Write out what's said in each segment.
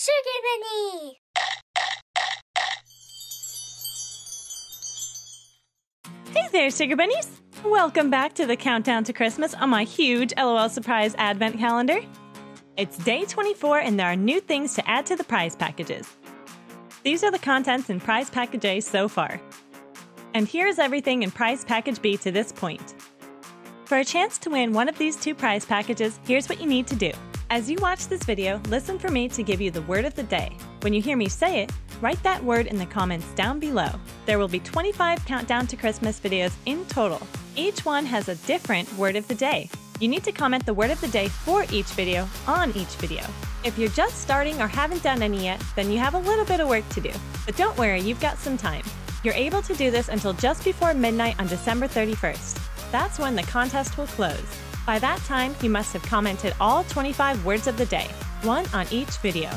Sugar Bunny! Hey there, Sugar Bunnies! Welcome back to the countdown to Christmas on my huge LOL Surprise Advent calendar. It's day 24 and there are new things to add to the prize packages. These are the contents in Prize Package A so far. And here's everything in Prize Package B to this point. For a chance to win one of these two prize packages, here's what you need to do. As you watch this video, listen for me to give you the word of the day. When you hear me say it, write that word in the comments down below. There will be 25 Countdown to Christmas videos in total. Each one has a different word of the day. You need to comment the word of the day for each video on each video. If you're just starting or haven't done any yet, then you have a little bit of work to do. But don't worry, you've got some time. You're able to do this until just before midnight on December 31st. That's when the contest will close. By that time, you must have commented all 25 words of the day, one on each video.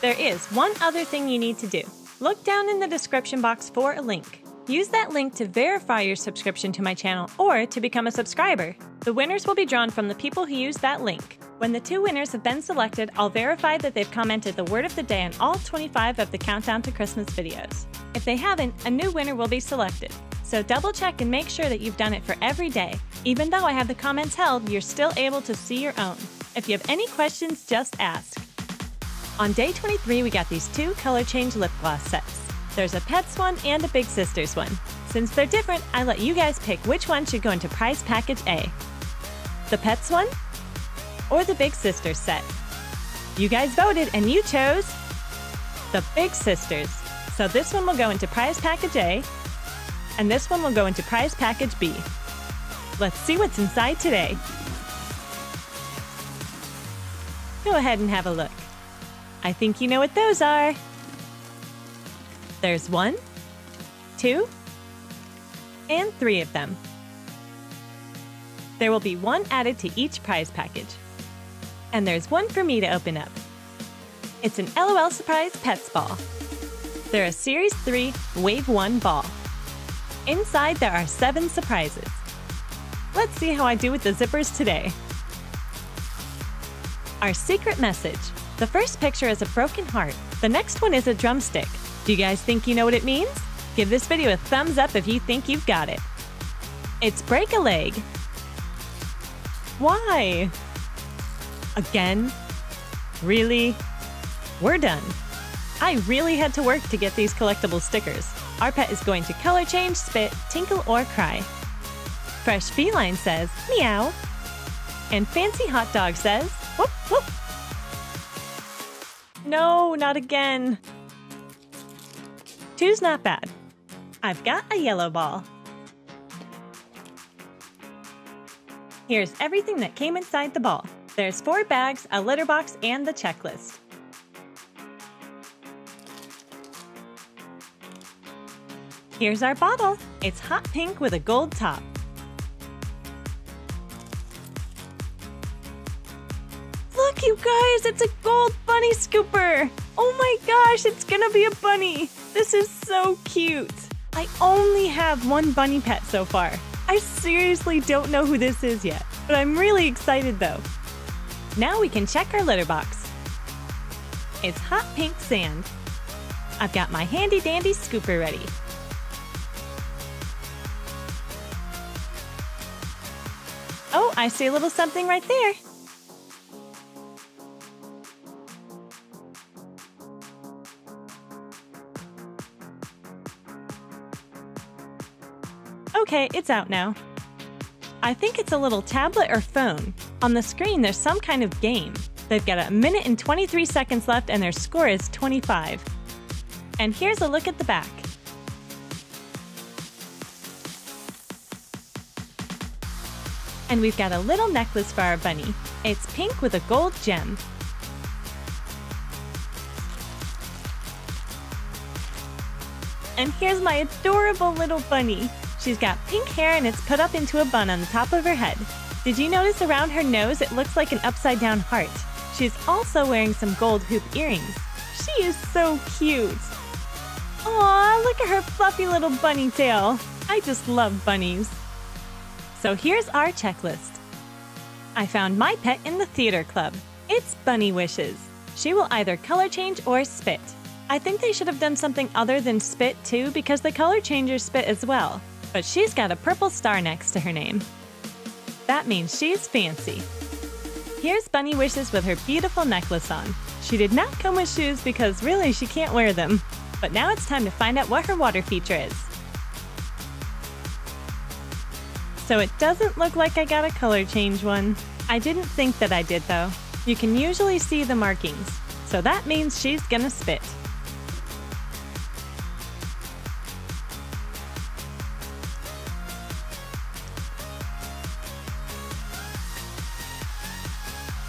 There is one other thing you need to do. Look down in the description box for a link. Use that link to verify your subscription to my channel or to become a subscriber. The winners will be drawn from the people who use that link. When the two winners have been selected, I'll verify that they've commented the word of the day on all 25 of the Countdown to Christmas videos. If they haven't, a new winner will be selected. So double check and make sure that you've done it for every day. Even though I have the comments held, you're still able to see your own. If you have any questions, just ask. On day 23, we got these two color change lip gloss sets. There's a Pets one and a Big Sisters one. Since they're different, I let you guys pick which one should go into prize package A. The Pets one or the Big Sisters set? You guys voted and you chose the Big Sisters. So this one will go into prize package A and this one will go into prize package B. Let's see what's inside today. Go ahead and have a look. I think you know what those are. There's one, two, and three of them. There will be one added to each prize package. And there's one for me to open up. It's an LOL Surprise Pets Ball. They're a Series 3 Wave 1 ball. Inside there are seven surprises. Let's see how I do with the zippers today. Our secret message. The first picture is a broken heart. The next one is a drumstick. Do you guys think you know what it means? Give this video a thumbs up if you think you've got it. It's break a leg. Why? Again? Really? We're done. I really had to work to get these collectible stickers. Our pet is going to color change, spit, tinkle, or cry. Fresh Feline says, meow. And Fancy Hot Dog says, whoop, whoop. No, not again. Two's not bad. I've got a yellow ball. Here's everything that came inside the ball. There's four bags, a litter box, and the checklist. Here's our bottle. It's hot pink with a gold top. Look, you guys, it's a gold bunny scooper. Oh my gosh, it's gonna be a bunny. This is so cute. I only have one bunny pet so far. I seriously don't know who this is yet, but I'm really excited though. Now we can check our litter box. It's hot pink sand. I've got my handy dandy scooper ready. Oh, I see a little something right there. Okay, it's out now. I think it's a little tablet or phone. On the screen, there's some kind of game. They've got a minute and 23 seconds left, and their score is 25. And here's a look at the back. And we've got a little necklace for our bunny. It's pink with a gold gem. And here's my adorable little bunny. She's got pink hair and it's put up into a bun on the top of her head. Did you notice around her nose it looks like an upside down heart? She's also wearing some gold hoop earrings. She is so cute. Aw, look at her fluffy little bunny tail. I just love bunnies. So here's our checklist. I found my pet in the theater club. It's Bunny Wishes. She will either color change or spit. I think they should have done something other than spit too because the color changers spit as well. But she's got a purple star next to her name. That means she's fancy. Here's Bunny Wishes with her beautiful necklace on. She did not come with shoes because really she can't wear them. But now it's time to find out what her water feature is. So it doesn't look like I got a color change one. I didn't think that I did though. You can usually see the markings, so that means she's gonna spit.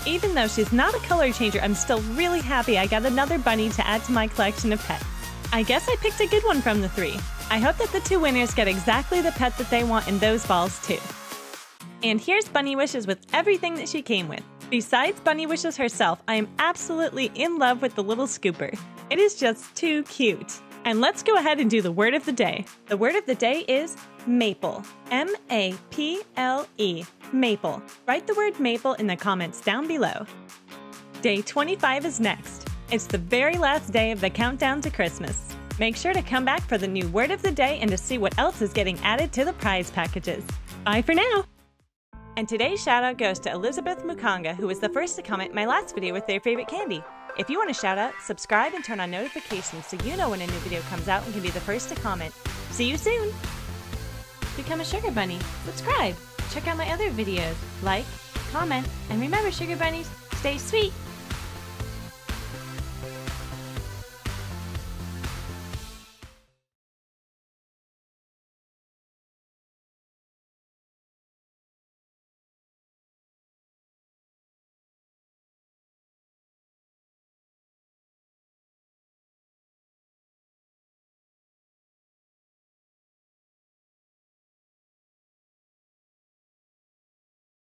Even though she's not a color changer, I'm still really happy I got another bunny to add to my collection of pets. I guess I picked a good one from the three. I hope that the two winners get exactly the pet that they want in those balls too. And here's Bunny Wishes with everything that she came with. Besides Bunny Wishes herself, I am absolutely in love with the little scooper. It is just too cute. And let's go ahead and do the word of the day. The word of the day is maple. M A P L E. Maple. Write the word maple in the comments down below. Day 25 is next. It's the very last day of the countdown to Christmas. Make sure to come back for the new word of the day and to see what else is getting added to the prize packages. Bye for now! And today's shout out goes to Elizabeth Mukanga, who was the first to comment my last video with their favorite candy. If you want a shout out, subscribe and turn on notifications so you know when a new video comes out and can be the first to comment. See you soon! Become a Sugar Bunny, subscribe, check out my other videos, like, comment, and remember Sugar Bunnies, stay sweet!